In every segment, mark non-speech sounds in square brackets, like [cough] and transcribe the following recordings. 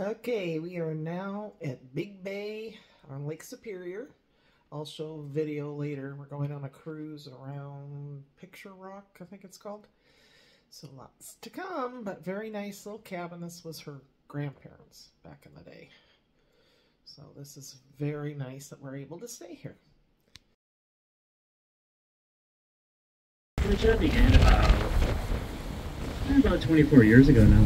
Okay, we are now at Big Bay on Lake Superior. I'll show video later. We're going on a cruise around Picture Rock, I think it's called. So lots to come, but very nice little cabin. This was her grandparents back in the day. So this is very nice that we're able to stay here. The job began about, about 24 years ago now.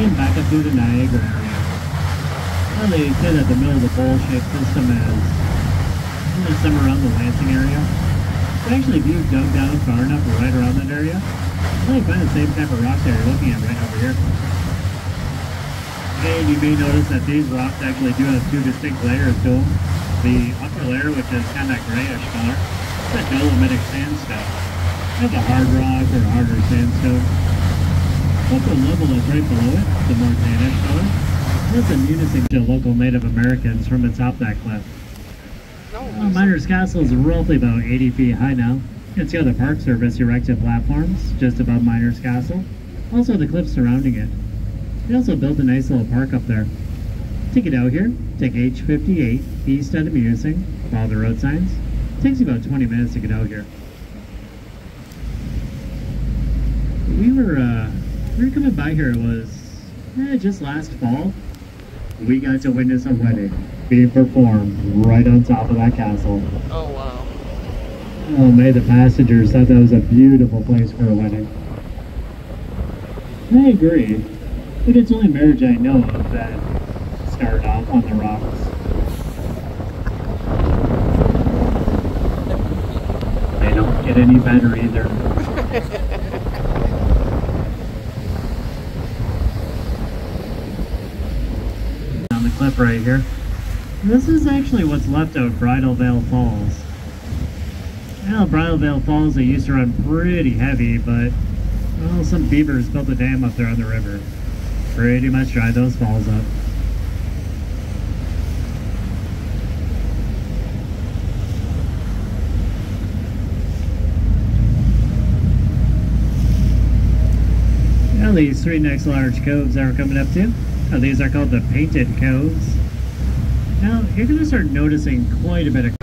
Came back up through the Niagara area. Well, they say that the middle of the bowl-shaped system is in the some around the Lansing area. But actually, if you've dug down far enough right around that area, you might find the same type of rock that you're looking at right over here. And you may notice that these rocks actually do have two distinct layers to them. The upper layer, which is kind of grayish color, is a dolomitic sandstone. Of a hard rock or harder sandstone. Upper level that's right below it, the more tannish color. That's a munising to local Native Americans from atop that cliff. Uh, Miners Castle is roughly about 80 feet high now. It's the Park Service erected platforms just above Miners Castle. Also the cliffs surrounding it. They also built a nice little park up there. To get out here, take H58 east out of Munising, follow the road signs. It takes you about 20 minutes to get out here. We were uh, we coming by here. Was eh, just last fall. We got to witness a wedding being performed right on top of that castle. Oh, wow. Oh, may the passengers thought that was a beautiful place for a wedding. I agree, but it's only marriage I know of that started off on the rocks. They don't get any better either. The cliff right here. This is actually what's left of Bridal Veil Falls. Now, Bridal Veil Falls, they used to run pretty heavy, but well, some beavers built a dam up there on the river. Pretty much dried those falls up. Now these three next large coves that we're coming up to, these are called the Painted Coves. Now you're going to start noticing quite a bit of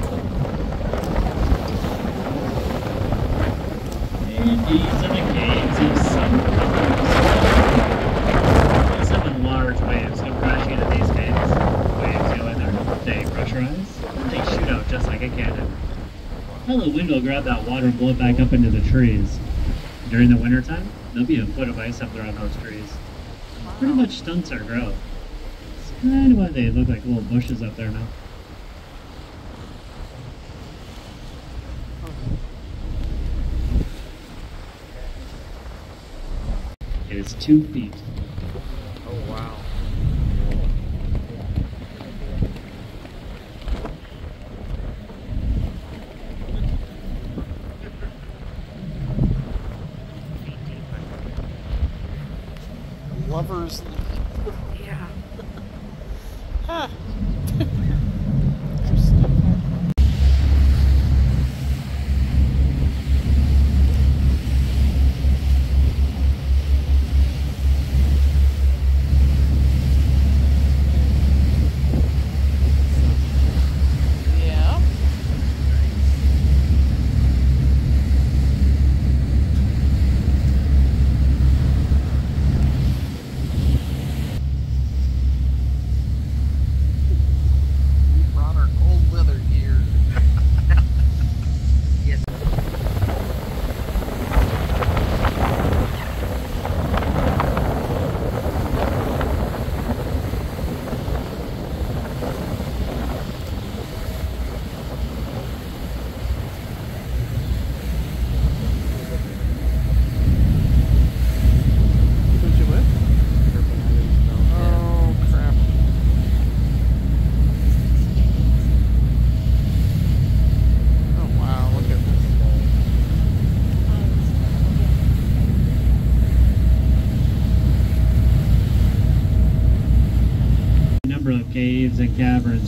And these are the caves of some Some large waves come crashing into these caves. Waves go in there, they pressurize, and they shoot out just like a cannon. Now the wind will grab that water and blow it back up into the trees. During the wintertime, there'll be a foot of ice up there on those trees. Pretty much stunts our growth. It's kind of why they look like little bushes up there now. It is two feet. Lovers Leap. Yeah. Huh.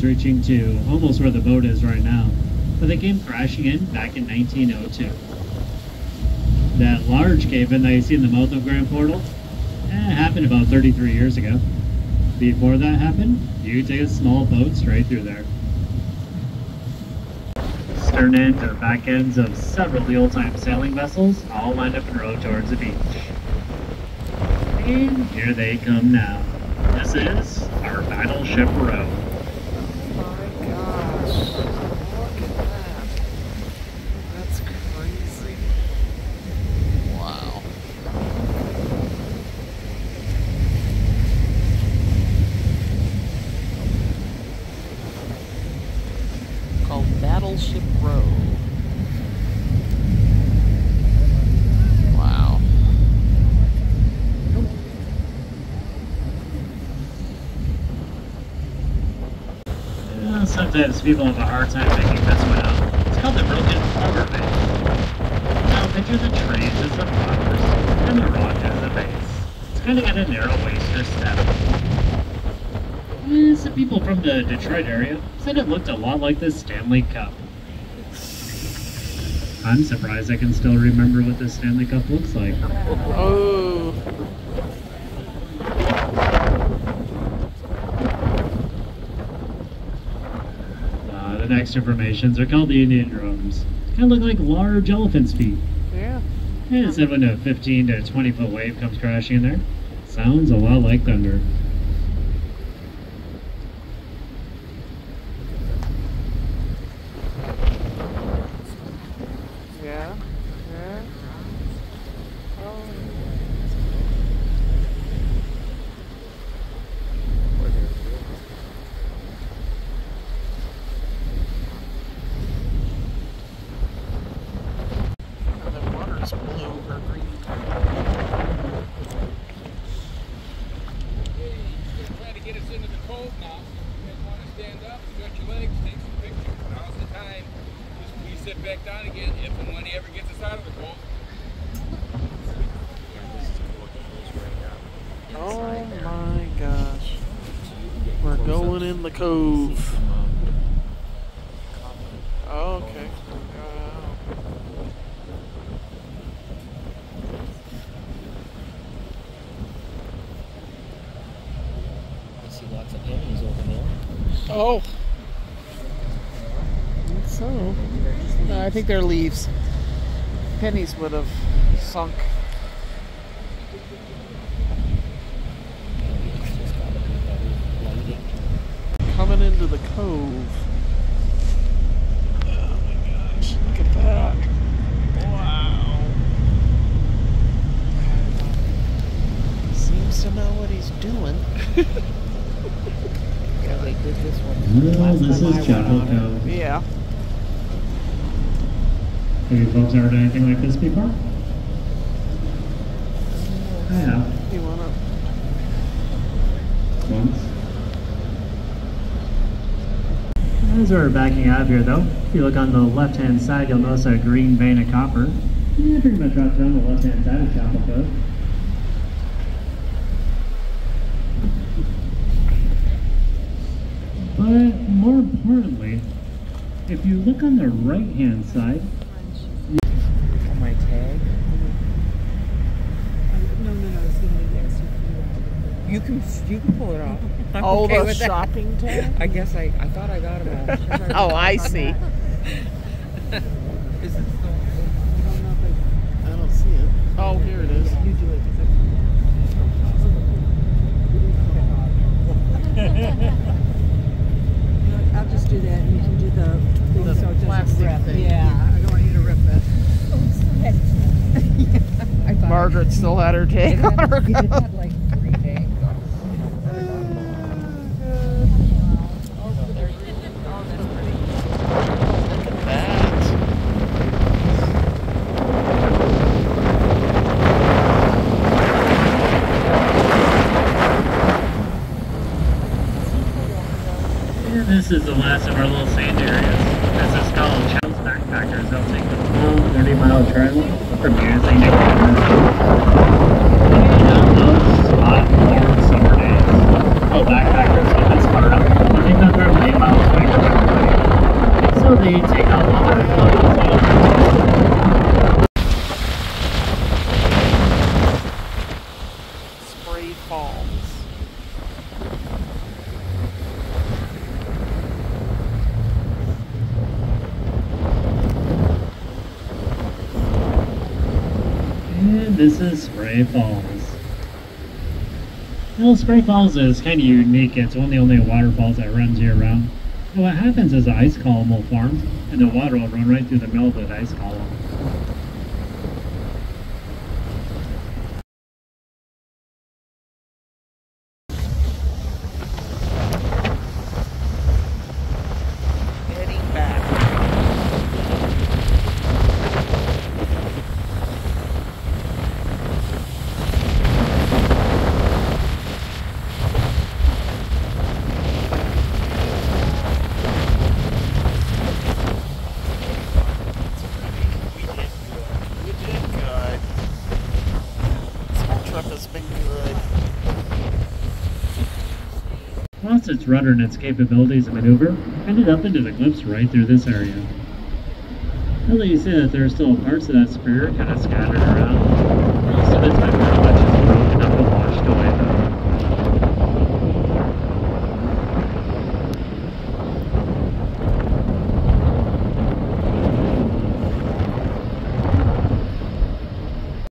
Reaching to almost where the boat is right now, but they came crashing in back in 1902. That large cave in that you see in the mouth of Grand Portal eh, happened about 33 years ago. Before that happened, you take a small boat straight through there. Stern end or back ends of several the old-time sailing vessels all lined up and rowed towards the beach. And here they come now. This is our Battleship Row. my gosh. Look at that. That's crazy. Wow. Called Battleship Row. Wow. Uh, sometimes people have a hard time making this one out. It's called the Broken Harbor Base. Now picture the trees as the flowers and the rock as the base. It's kind of got a narrow waist step. Some people from the Detroit area said it looked a lot like the Stanley Cup. I'm surprised I can still remember what the Stanley Cup looks like. Oh. Uh, the next informations are called the Indian drums. Kind of look like large elephant's feet. Yeah. And it said when a 15 to 20 foot wave comes crashing in there, sounds a lot like thunder. Yeah. Yeah. Oh. The water's blue or green. Trying to get us into the cove now. You guys want to stand up, stretch your legs, take some pictures. Now's the time. Just please sit back down again if and when he ever gets us out of the cove. Oh my gosh. We're going in the cove. Okay. Wow. I see lots of pennies over there. Oh. So, no, I think they're leaves. Pennies would have sunk. Coming into the cove. Oh my gosh, look at that. Wow. Seems to know what he's doing. [laughs] This one. Mm, Last this is Chapel. Cove. Yeah. Have you folks ever done anything like this before? I have, You wanna? once. As we're backing out of here though, if you look on the left hand side, you'll notice a green vein of copper. Yeah, pretty much right down the left hand side of Chapel Cove. But more importantly, if you look on the right hand side, For my tag. No, no, no, it's gonna be there. so You can you can pull it off. [laughs] I'm Oh, okay the with that. shopping tag? [laughs] I guess I, I thought I got them all. [laughs] Oh, I see. Is it still? I don't know if I don't see it. Oh, here it is. You do it. 'cause I- You know what, I'll just do that and you can do the thing The so it doesn't plastic rip. thing. Yeah, I don't want you to rip it. Oh, [laughs] I thought- Margaret still had her [laughs] It on her this is the last of our little sand areas. This is called Child's Backpackers. They'll take the full 30 mile trail from usually Nick summer days. Oh, backpackers, so of. I think they take out all. Spray Falls. This is Spray Falls. Well, Spray Falls is kind of unique. It's one of the only waterfalls that runs year round. What happens is an ice column will form, and the water will run right through the middle of that ice column. Its rudder and its capabilities to maneuver, ended up into the cliffs right through this area. Really, you see that there are still parts of that Superior kind of scattered around. Most of been much